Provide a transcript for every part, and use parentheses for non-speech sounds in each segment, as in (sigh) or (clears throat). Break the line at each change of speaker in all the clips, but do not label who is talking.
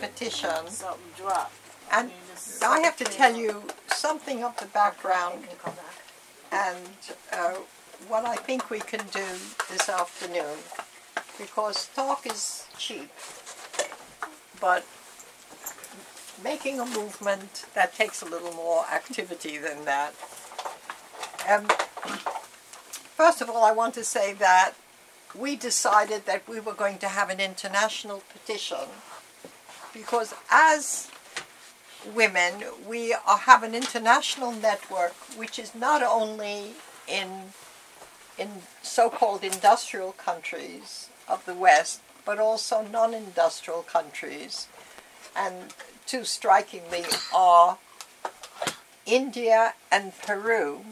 petition,
Something dropped.
and I have to tell you something of the background and uh, what I think we can do this afternoon. Because talk is cheap, but making a movement that takes a little more activity than that. Um, first of all, I want to say that we decided that we were going to have an international petition because as women, we are, have an international network which is not only in in so-called industrial countries of the West, but also non-industrial countries, and two strikingly are India and Peru.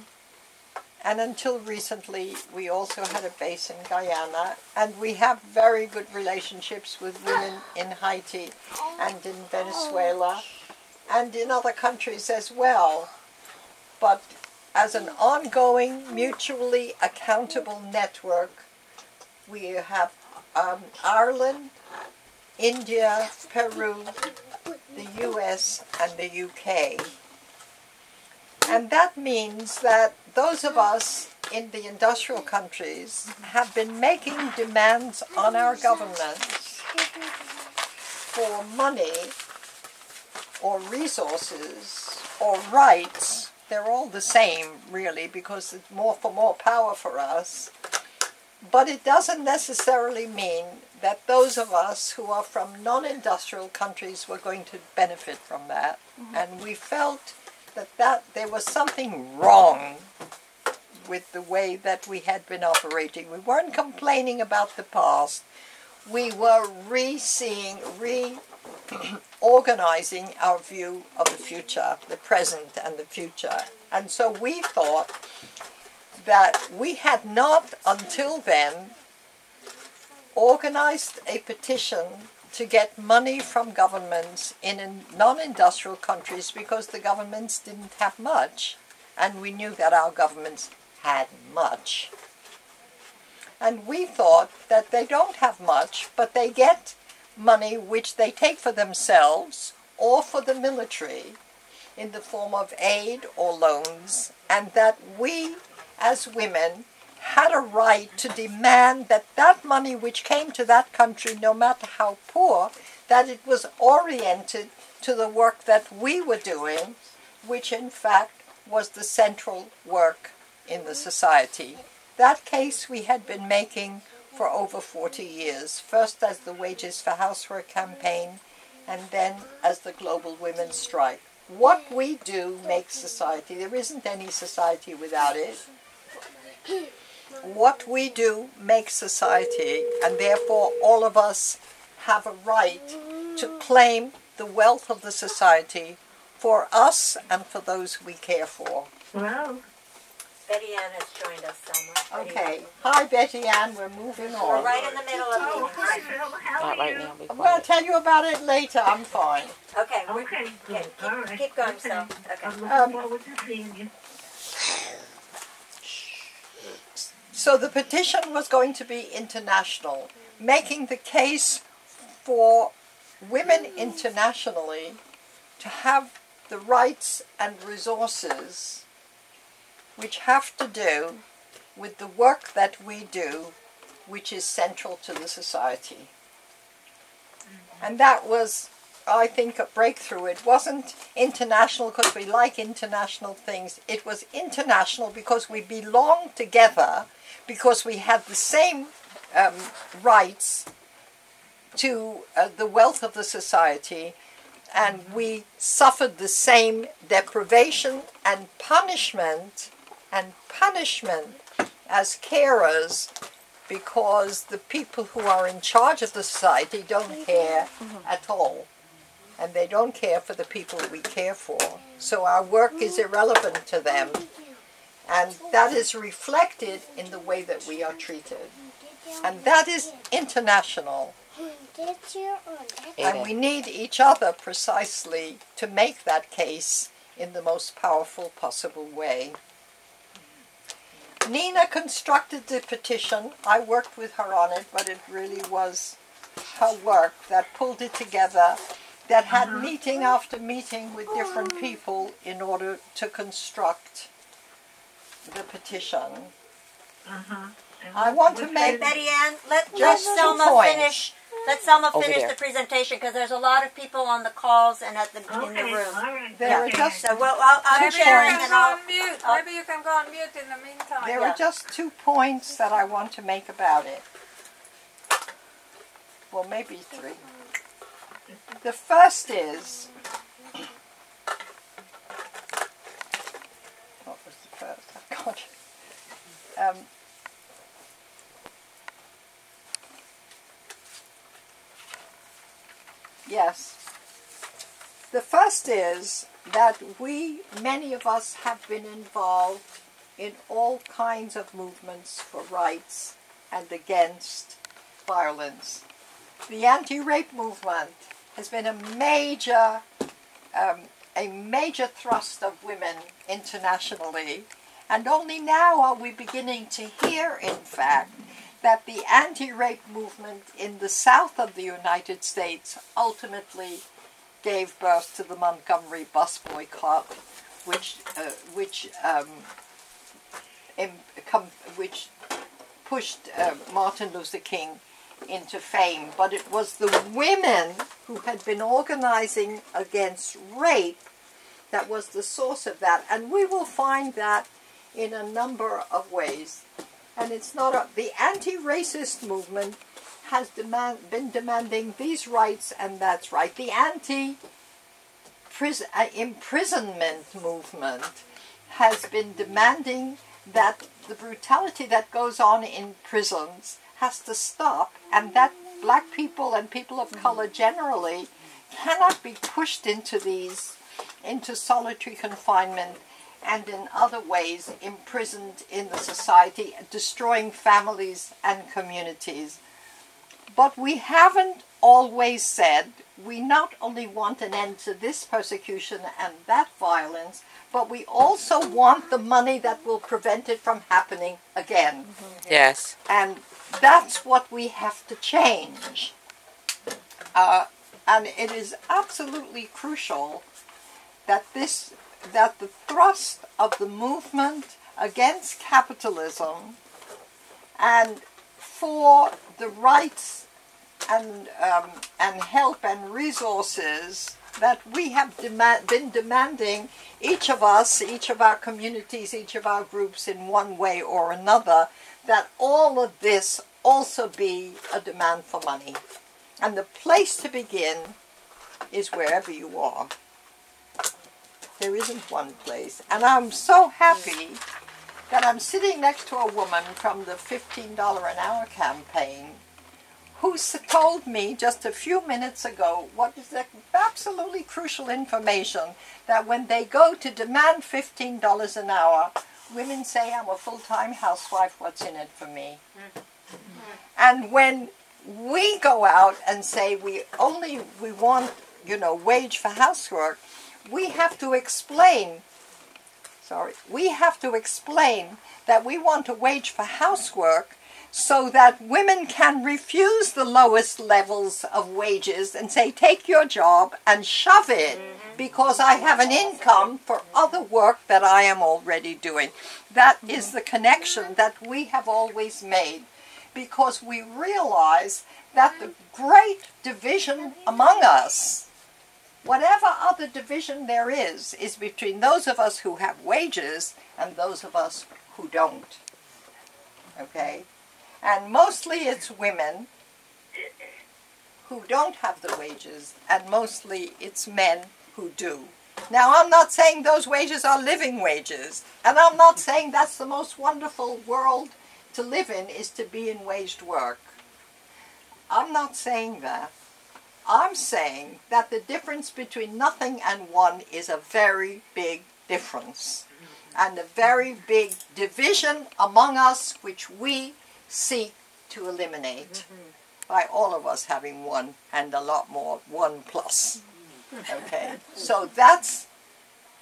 And until recently, we also had a base in Guyana, and we have very good relationships with women in Haiti and in Venezuela and in other countries as well. But as an ongoing, mutually accountable network, we have um, Ireland, India, Peru, the US, and the UK. And that means that those of us in the industrial countries have been making demands on our governments for money or resources or rights. They're all the same, really, because it's more for more power for us. But it doesn't necessarily mean that those of us who are from non-industrial countries were going to benefit from that. Mm-hmm. And we felt that, that there was something wrong with the way that we had been operating. We weren't complaining about the past. We were re-seeing, re-organizing our view of the future, the present and the future. And so we thought that we had not until then organized a petition to get money from governments in non-industrial countries because the governments didn't have much and we knew that our governments had much. And we thought that they don't have much, but they get money which they take for themselves or for the military in the form of aid or loans, and that we as women had a right to demand that that money which came to that country, no matter how poor, that it was oriented to the work that we were doing, which in fact was the central work in the society. That case we had been making for over 40 years, first as the Wages for Housework campaign, and then as the Global Women's Strike. What we do makes society. There isn't any society without it what we do makes society, and therefore all of us have a right to claim the wealth of the society for us and for those we care for.
Hello.
Betty Ann has joined us, Selma.
Okay. Hi, Betty Ann. We're moving on.
We're right in the middle of
Oh, hi, Bill. How
Not
are
right
you?
now. Be
I'm going to tell you about it later. I'm fine.
Okay, we're,
Okay,
yeah, keep,
All right.
keep going,
Okay.
so, okay.
I'm looking
Um,
forward to seeing you.
So the petition was going to be international, making the case for women internationally to have the rights and resources which have to do with the work that we do, which is central to the society. And that was, I think, a breakthrough. It wasn't international because we like international things. It was international because we belong together, because we had the same um, rights to uh, the wealth of the society, and we suffered the same deprivation and punishment and punishment as carers because the people who are in charge of the society don't care at all. And they don't care for the people we care for. So our work is irrelevant to them. And that is reflected in the way that we are treated. And that is international. And we need each other precisely to make that case in the most powerful possible way. Nina constructed the petition. I worked with her on it, but it really was her work that pulled it together. That had mm-hmm. meeting after meeting with different oh. people in order to construct the petition. Mm-hmm. I want to make
Betty Ann, let, let
Just two
Selma
points.
finish. Let Selma
Over
finish
there.
the presentation because there's a lot of people on the calls and at the in the room.
right.
There are just
So well, I'll, I'm
Two
sharing
points.
and I'll.
on mute.
I'll-
Maybe you can go on mute in the meantime.
there
Yeah.
are just two points that I want to make about it. Well, maybe three. The first is what was the first? I can't. Um, yes. The first is that we, many of us, have been involved in all kinds of movements for rights and against violence. The anti-rape movement has been a major, um, a major thrust of women internationally, and only now are we beginning to hear, in fact, that the anti-rape movement in the south of the United States ultimately gave birth to the Montgomery bus boycott, which, uh, which, um, which pushed uh, Martin Luther King into fame. But it was the women who had been organizing against rape that was the source of that, and we will find that in a number of ways. And it's not a, the anti-racist movement has demand, been demanding these rights and that's right. The anti uh, imprisonment movement has been demanding that the brutality that goes on in prisons has to stop and that black people and people of mm-hmm. color generally cannot be pushed into these into solitary confinement and in other ways imprisoned in the society destroying families and communities. But we haven't always said we not only want an end to this persecution and that violence, but we also want the money that will prevent it from happening again.
Yes.
And that's what we have to change. Uh, and it is absolutely crucial that this that the thrust of the movement against capitalism and for the rights and um, and help and resources that we have been demanding each of us, each of our communities, each of our groups in one way or another, that all of this also be a demand for money. And the place to begin is wherever you are. There isn't one place. And I'm so happy that I'm sitting next to a woman from the $15 an hour campaign who told me just a few minutes ago what is the absolutely crucial information that when they go to demand $15 an hour, women say, I'm a full time housewife, what's in it for me? Mm-hmm. And when we go out and say we only we want, you know, wage for housework, we have to explain sorry, we have to explain that we want a wage for housework so that women can refuse the lowest levels of wages and say, take your job and shove it mm-hmm. because I have an income for other work that I am already doing. That is the connection that we have always made because we realize that the great division among us whatever other division there is, is between those of us who have wages and those of us who don't. Okay? And mostly it's women who don't have the wages, and mostly it's men who do. Now, I'm not saying those wages are living wages, and I'm not saying that's the most wonderful world to live in is to be in waged work. I'm not saying that. I'm saying that the difference between nothing and one is a very big difference. And a very big division among us, which we seek to eliminate mm-hmm. by all of us having one and a lot more one plus. Mm-hmm. Okay, so that's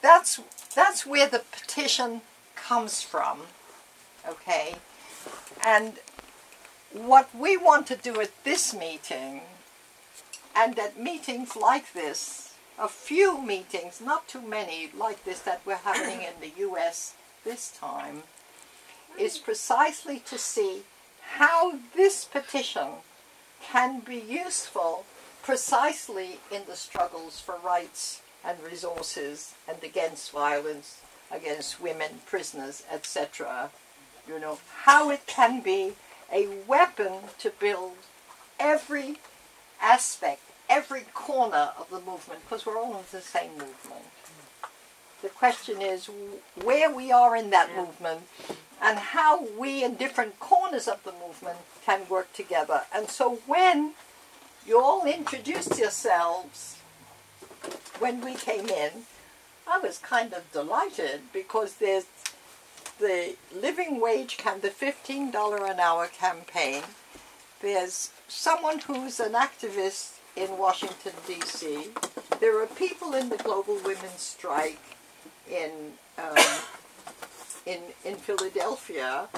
that's that's where the petition comes from. Okay, and what we want to do at this meeting and at meetings like this, a few meetings, not too many like this that we're having in the US this time, is precisely to see how this petition can be useful precisely in the struggles for rights and resources and against violence against women, prisoners, etc. You know, how it can be a weapon to build every aspect, every corner of the movement, because we're all in the same movement. The question is where we are in that movement and how we in different corners of the movement can work together. And so when you all introduced yourselves when we came in, I was kind of delighted because there's the living wage camp, the $15 an hour campaign. There's someone who's an activist in Washington, D.C. There are people in the global women's strike in, um, in, in Philadelphia.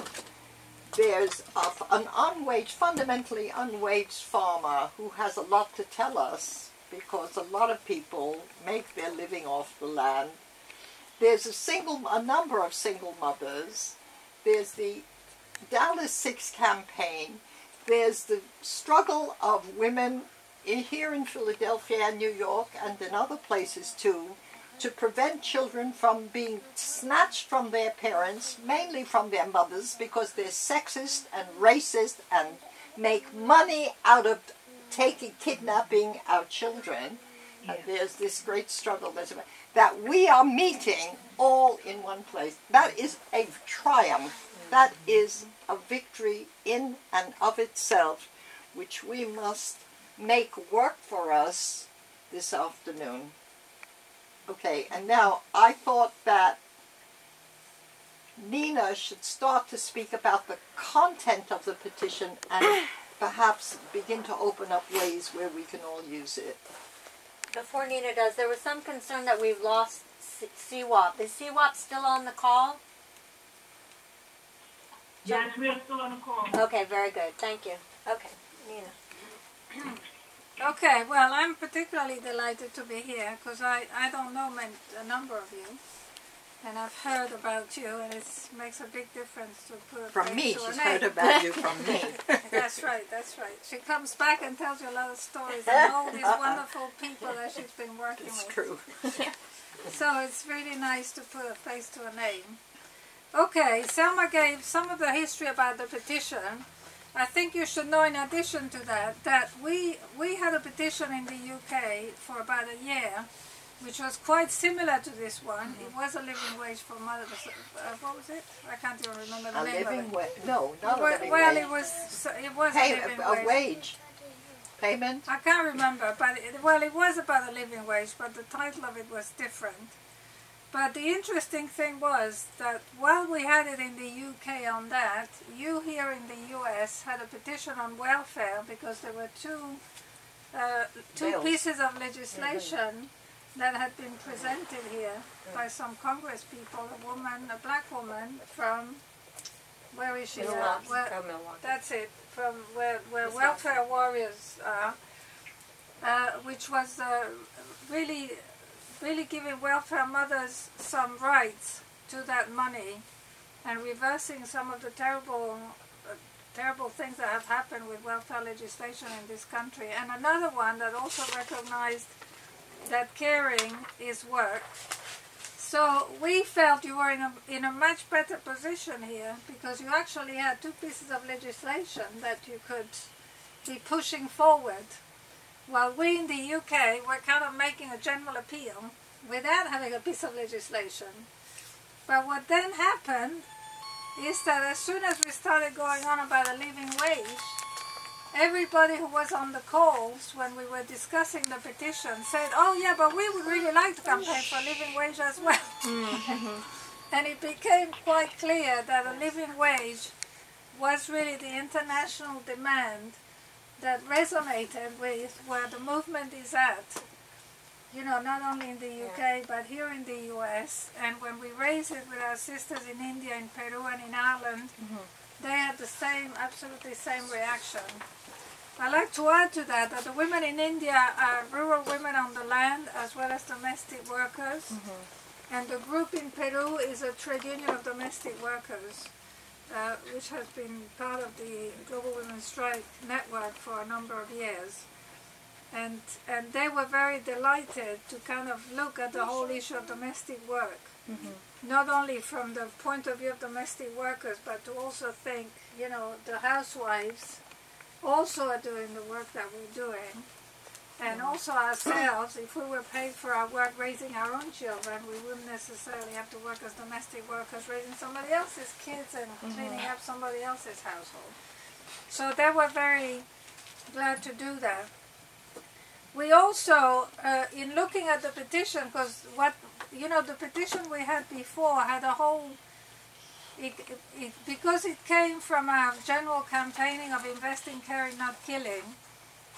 There's a, an unwaged, fundamentally unwaged farmer who has a lot to tell us because a lot of people make their living off the land. There's a single, a number of single mothers. There's the Dallas Six campaign. There's the struggle of women here in Philadelphia and New York and in other places too to prevent children from being snatched from their parents, mainly from their mothers, because they're sexist and racist and make money out of taking, kidnapping our children. And there's this great struggle that's about, that we are meeting all in one place. That is a triumph. Mm-hmm. That is a victory in and of itself, which we must make work for us this afternoon. Okay, and now I thought that Nina should start to speak about the content of the petition and (clears throat) perhaps begin to open up ways where we can all use it.
Before Nina does, there was some concern that we've lost C- CWAP. Is CWAP still on the call?
Yes, we're still on the call.
Okay, very good. Thank you. Okay, Nina. (clears throat)
Okay, well, I'm particularly delighted to be here because I, I don't know many, a number of you. And I've heard about you, and it makes a big difference to put a
From me,
to a
she's heard about you from me. (laughs)
That's right, that's right. She comes back and tells you a lot of stories (laughs) and all these
Uh-uh.
wonderful people that she's been working
It's
with.
true. (laughs)
So it's really nice to put a face to a name. Okay, Selma gave some of the history about the petition. I think you should know in addition to that that we we had a petition in the UK for about a year which was quite similar to this one. It was a living wage for mothers. Uh, what was it? I can't even remember the
A
name
living
of it.
wage? No, not living
well,
wage.
it was it was
Pay,
a living
a,
wage.
wage. Payment?
I can't remember, but it, well, it was about a living wage, but the title of it was different. But the interesting thing was that while we had it in the UK on that, you here in the US had a petition on welfare because there were two uh, two
Bills.
pieces of legislation that had been presented here by some Congress people. A woman, a black woman from where is she? now? Where- that's it, from where, where welfare warriors are, uh, which was uh, really, really giving welfare mothers some rights to that money and reversing some of the terrible, uh, terrible things that have happened with welfare legislation in this country. And another one that also recognized that caring is work. So we felt you were in a, in a much better position here because you actually had two pieces of legislation that you could be pushing forward. While we in the UK were kind of making a general appeal without having a piece of legislation. But what then happened is that as soon as we started going on about a living wage, everybody who was on the calls when we were discussing the petition said, "Oh yeah, but we would really like to campaign for a living wage as well." (laughs) Mm-hmm. and it became quite clear that a living wage was really the international demand that resonated with where the movement is at. You know, not only in the UK but here in the US. And when we raised it with our sisters in India, in Peru, and in Ireland, mm-hmm. they had the same, absolutely same reaction. I'd like to add to that that the women in India are rural women on the land as well as domestic workers. Mm-hmm. And the group in Peru is a trade union of domestic workers, uh, which has been part of the Global Women's Strike Network for a number of years. And, and they were very delighted to kind of look at the whole issue of domestic work. Not only from the point of view of domestic workers, but to also think, you know, the housewives also are doing the work that we're doing. And also ourselves, if we were paid for our work raising our own children, we wouldn't necessarily have to work as domestic workers raising somebody else's kids and cleaning up somebody else's household. So they were very glad to do that. We also, uh, in looking at the petition, because what you know, the petition we had before had a whole. It, it, because it came from our general campaigning of investing, caring, not killing,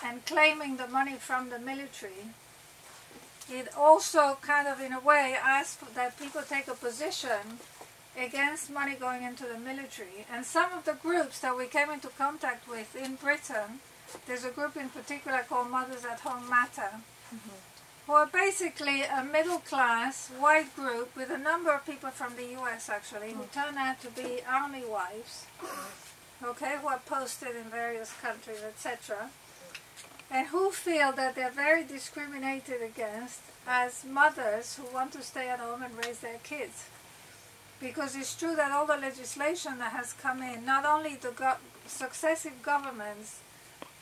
and claiming the money from the military, it also kind of, in a way, asked that people take a position against money going into the military. And some of the groups that we came into contact with in Britain, there's a group in particular called Mothers at Home Matter, mm-hmm. who are basically a middle class white group with a number of people from the US actually, who mm. turn out to be army wives, mm. okay, who are posted in various countries, etc and who feel that they're very discriminated against as mothers who want to stay at home and raise their kids. Because it's true that all the legislation that has come in, not only the go- successive governments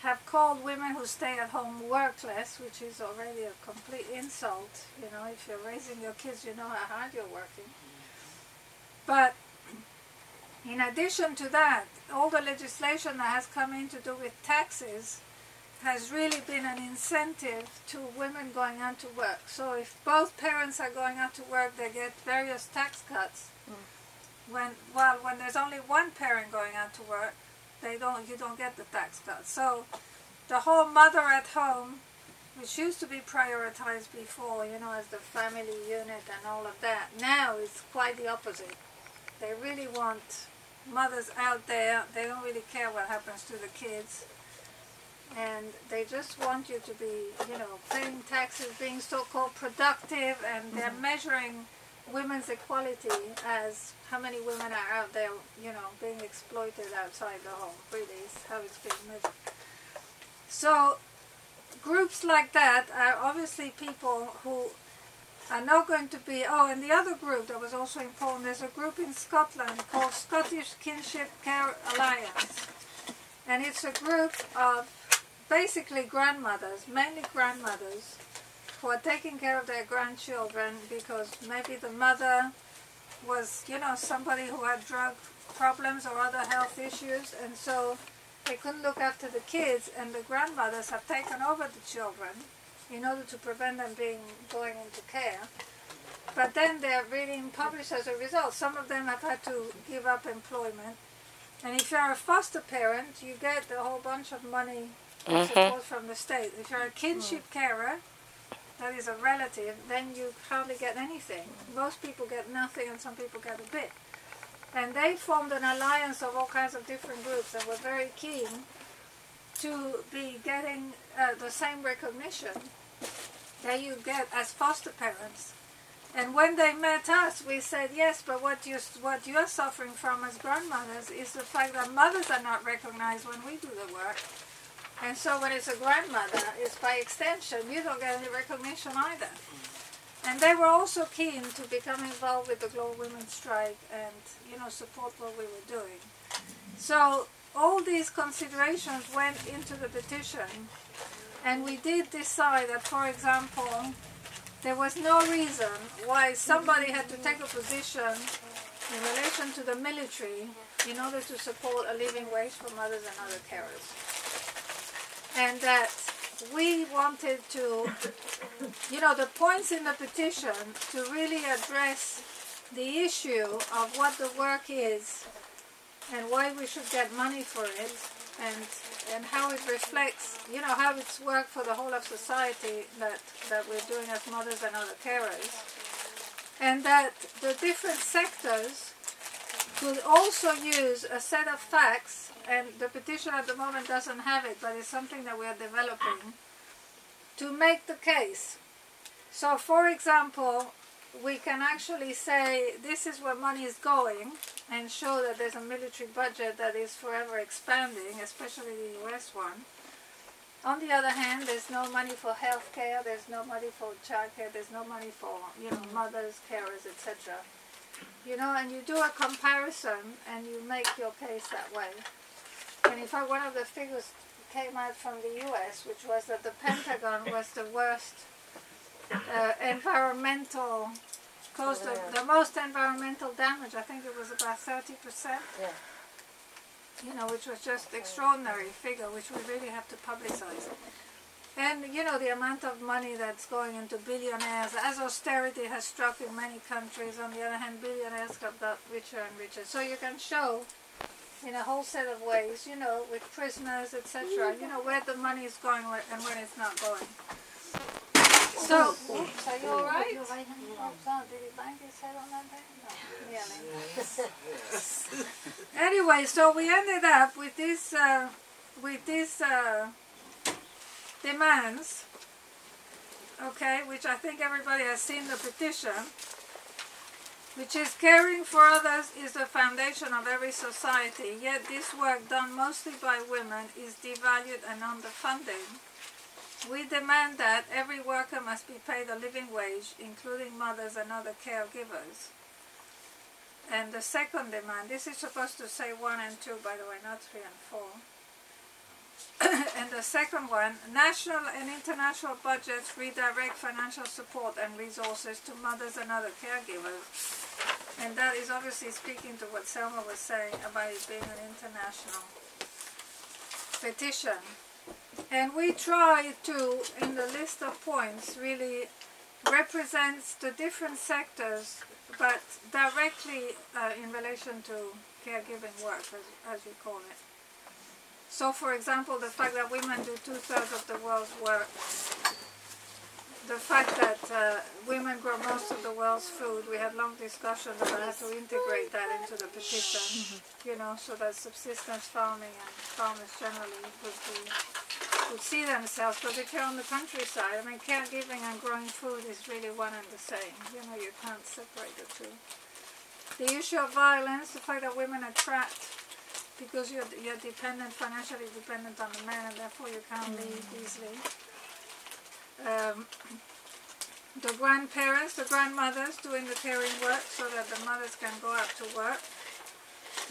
have called women who stay at home workless, which is already a complete insult. You know, if you're raising your kids, you know how hard you're working. But in addition to that, all the legislation that has come in to do with taxes has really been an incentive to women going out to work. So if both parents are going out to work, they get various tax cuts. Hmm. When well, when there's only one parent going out to work, they don't. You don't get the tax cut. So the whole mother at home, which used to be prioritized before, you know, as the family unit and all of that, now it's quite the opposite. They really want mothers out there. They don't really care what happens to the kids and they just want you to be, you know, paying taxes, being so-called productive, and they're mm-hmm. measuring women's equality as how many women are out there, you know, being exploited outside the home. Really, is how it's being measured. So, groups like that are obviously people who are not going to be. Oh, and the other group that was also important. There's a group in Scotland called Scottish Kinship Care Alliance, and it's a group of basically grandmothers, mainly grandmothers, who are taking care of their grandchildren because maybe the mother was, you know, somebody who had drug problems or other health issues, and so they couldn't look after the kids, and the grandmothers have taken over the children in order to prevent them being going into care. But then they're really impoverished as a result. Some of them have had to give up employment. And if you're a foster parent, you get a whole bunch of money support from the state. If you're a kinship carer, that is a relative, then you hardly get anything. Most people get nothing and some people get a bit. And they formed an alliance of all kinds of different groups and were very keen to be getting uh, the same recognition that you get as foster parents. And when they met us, we said, yes, but what, you, what you're suffering from as grandmothers is the fact that mothers are not recognized when we do the work. And so when it's a grandmother, it's by extension, you don't get any recognition either. And they were also keen to become involved with the Global Women's Strike and, you know, support what we were doing. So all these considerations went into the petition, and we did decide that, for example, there was no reason why somebody had to take a position in relation to the military in order to support a living wage for mothers and other carers and that we wanted to, you know, the points in the petition to really address the issue of what the work is and why we should get money for it and and how it reflects, you know, how it's work for the whole of society that, that we're doing as mothers and other carers. And that the different sectors could also use a set of facts and the petition at the moment doesn't have it, but it's something that we are developing to make the case. So, for example, we can actually say this is where money is going and show that there's a military budget that is forever expanding, especially the US one. On the other hand, there's no money for health care, there's no money for childcare, there's no money for, you know, mothers, carers, etc. You know, and you do a comparison and you make your case that way. And in fact, one of the figures came out from the US, which was that the Pentagon (laughs) was the worst uh, environmental, caused the, the most environmental damage. I think it was about 30%.
Yeah.
You know, which was just extraordinary figure, which we really have to publicize. And you know the amount of money that's going into billionaires, as austerity has struck in many countries. On the other hand, billionaires have got richer and richer. So you can show, in a whole set of ways, you know, with prisoners, etc. You know where the money is going and when it's not going. So, oops, are you all right? Son, did he bang his head on that thing? No, nearly. anyway, so we ended up with this, uh, with this uh, demands, okay, which I think everybody has seen the petition, which is caring for others is the foundation of every society. Yet this work done mostly by women is devalued and underfunded. We demand that every worker must be paid a living wage, including mothers and other caregivers. And the second demand, this is supposed to say one and two, by the way, not three and four. (coughs) and the second one, national and international budgets redirect financial support and resources to mothers and other caregivers. And that is obviously speaking to what Selma was saying about it being an international petition. And we try to, in the list of points, really represents the different sectors, but directly uh, in relation to caregiving work, as, as we call it. So, for example, the fact that women do two thirds of the world's work, the fact that uh, women grow most of the world's food, we had long discussions about how to integrate that into the petition, (laughs) you know, so that subsistence farming and farmers generally would be would see themselves, but if you're on the countryside, I mean, caregiving and growing food is really one and the same. You know, you can't separate the two. The issue of violence, the fact that women are trapped because you're, you're dependent, financially dependent on the man, and therefore you can't leave easily. Um, the grandparents, the grandmothers doing the caring work so that the mothers can go out to work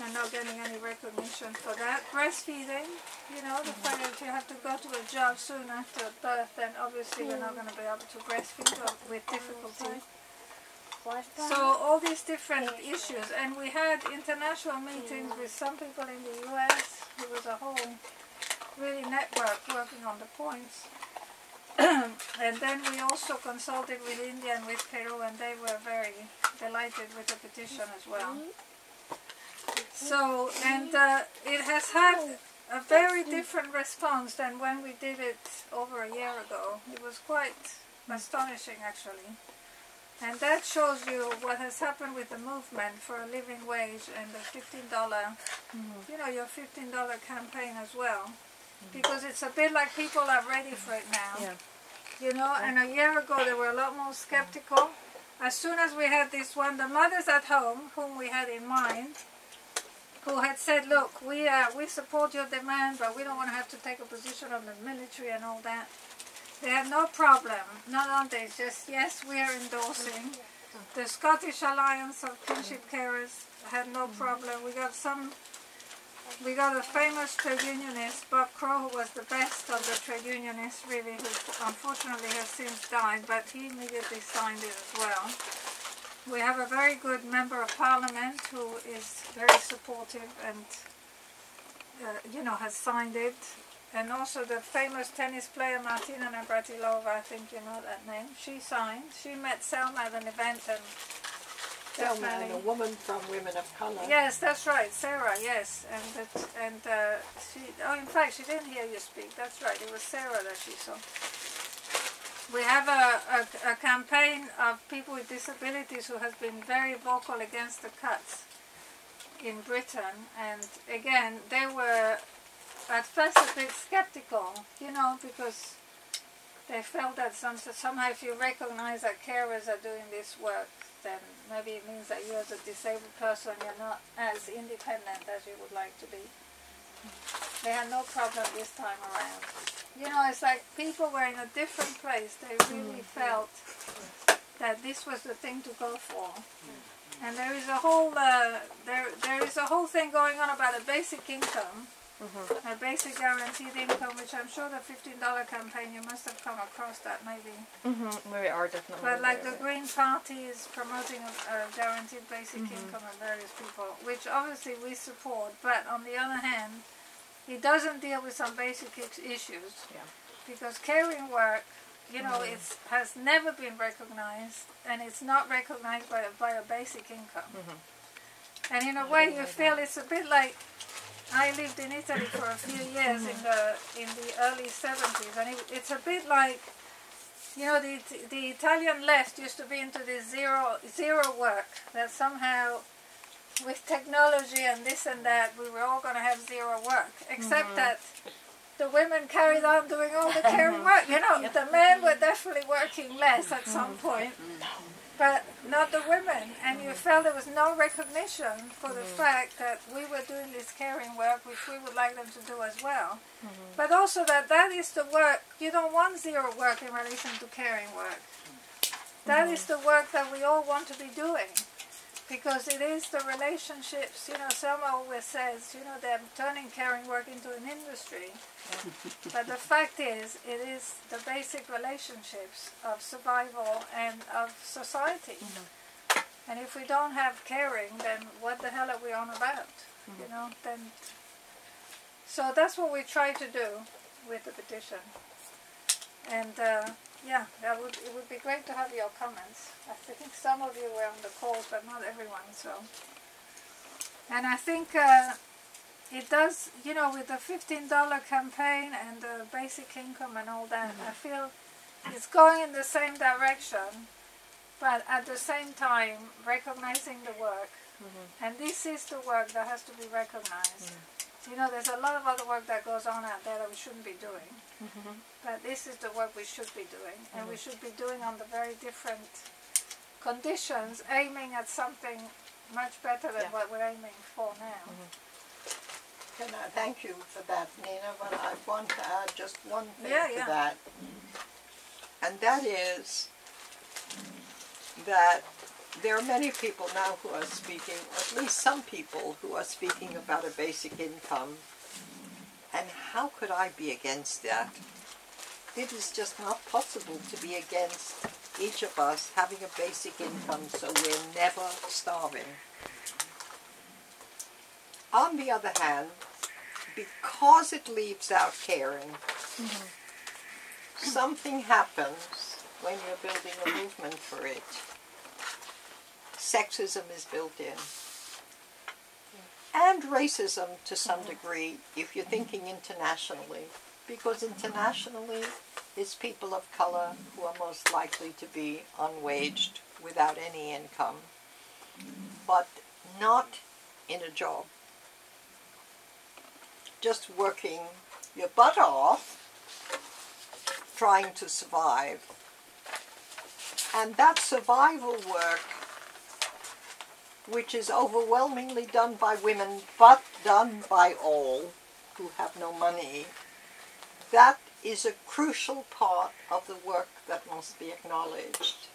and not getting any recognition for that. Breastfeeding, you know, the fact that you have to go to a job soon after birth, then obviously you're not going to be able to breastfeed with difficulty. So all these different issues, and we had international meetings with some people in the U.S. There was a whole really network working on the points. (clears throat) and then we also consulted with India and with Peru, and they were very delighted with the petition as well. So, and uh, it has had a very different response than when we did it over a year ago. It was quite astonishing, actually. And that shows you what has happened with the movement for a living wage and the $15, you know, your $15 campaign as well. Because it's a bit like people are ready for it now.
Yeah.
You know, and a year ago they were a lot more skeptical. As soon as we had this one, the mothers at home, whom we had in mind, who had said, look, we, uh, we support your demand, but we don't want to have to take a position on the military and all that. They had no problem. Not only they just, yes, we are endorsing. The Scottish Alliance of Kinship Carers had no problem. We got some, we got a famous trade unionist, Bob Crow, who was the best of the trade unionists, really, who unfortunately has since died, but he immediately signed it as well. We have a very good member of parliament who is very supportive and, uh, you know, has signed it. And also the famous tennis player Martina Navratilova, I think you know that name. She signed. She met Selma at an event and
Selma and a woman from Women of Color.
Yes, that's right, Sarah. Yes, and that, and uh, she. Oh, in fact, she didn't hear you speak. That's right. It was Sarah that she saw. We have a, a, a campaign of people with disabilities who has been very vocal against the cuts. in Britain, and again, they were at first a bit skeptical, you know, because they felt that some, somehow if you recognize that carers are doing this work, then maybe it means that you as a disabled person, you're not as independent as you would like to be. They had no problem this time around. You know, it's like people were in a different place. They really felt that this was the thing to go for. And there is a whole uh, there there is a whole thing going on about a basic income, Mm-hmm. a basic guaranteed income, which I'm sure the fifteen dollar campaign you must have come across that maybe.
Mm-hmm. We are definitely.
But like the Green Party is promoting a, a guaranteed basic mm-hmm. income on various people, which obviously we support. But on the other hand, it doesn't deal with some basic issues.
Yeah.
Because caring work, you know, mm-hmm. it's has never been recognized, and it's not recognized by by a basic income. And in a way, you feel it's a bit like I lived in Italy for a few years in the in the early seventies, and it, it's a bit like you know the the Italian left used to be into this zero zero work that somehow with technology and this and that we were all going to have zero work, except mm-hmm. that the women carried on doing all the caring (laughs) work. You know, the men were definitely working less at some mm-hmm. point, mm-hmm. But not the women. And you felt there was no recognition for the mm-hmm. fact that we were doing this caring work, which we would like them to do as well. Mm-hmm. But also that that is the work, you don't want zero work in relation to caring work. That mm-hmm. is the work that we all want to be doing. Because it is the relationships, you know, Selma always says, you know, they're turning caring work into an industry. but the fact is, it is the basic relationships of survival and of society. And if we don't have caring, then what the hell are we on about? You know, then. So that's what we try to do with the petition. And uh, yeah, that would it would be great to have your comments. I think some of you were on the calls, but not everyone. So, and I think uh, it does. You know, with the fifteen dollar campaign and the basic income and all that, I feel it's going in the same direction, but at the same time recognizing the work. And this is the work that has to be recognized. You know, there's a lot of other work that goes on out there that we shouldn't be doing. But this is the work we should be doing, and we mm-hmm. should be doing on the very different conditions, aiming at something much better than
Yeah.
what we're aiming for now. Mm-hmm.
Can I thank you for that, Nina, but I want to add just one thing
Yeah,
to
yeah.
that. And that is that there are many people now who are speaking, or at least some people who are speaking about a basic income. How could I be against that? It is just not possible to be against each of us having a basic income so we're never starving. On the other hand, because it leaves out caring, something happens when you're building a movement for it. Sexism is built in. And racism to some mm-hmm. degree if you're thinking internationally. Because internationally, it's people of color who are most likely to be unwaged without any income, but not in a job just working your butt off trying to survive. And that survival work, which is overwhelmingly done by women but done by all who have no money, that is a crucial part of the work that must be acknowledged.